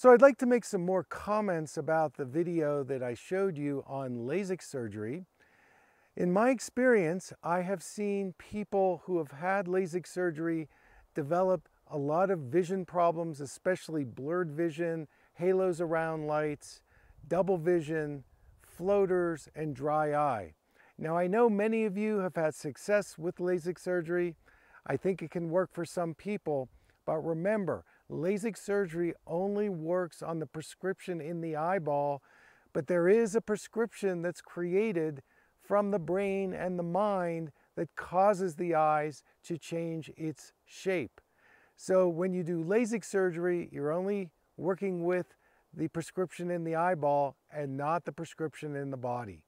So I'd like to make some more comments about the video that I showed you on LASIK surgery. In my experience, I have seen people who have had LASIK surgery develop a lot of vision problems, especially blurred vision, halos around lights, double vision, floaters, and dry eye. Now I know many of you have had success with LASIK surgery. I think it can work for some people, but remember, LASIK surgery only works on the prescription in the eyeball, but there is a prescription that's created from the brain and the mind that causes the eyes to change its shape. So when you do LASIK surgery, you're only working with the prescription in the eyeball and not the prescription in the body.